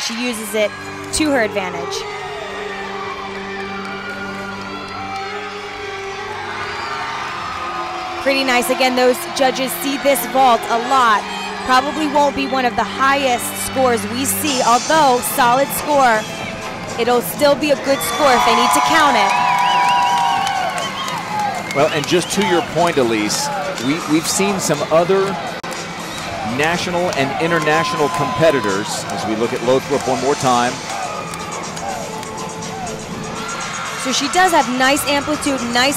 she uses it to her advantage. Pretty nice. Again, those judges see this vault a lot. Probably won't be one of the highest scores we see, although solid score. It'll still be a good score if they need to count it. Well, and just to your point, Elise, we, we've seen some other national and international competitors as we look at Lothrop one more time. So she does have nice amplitude, nice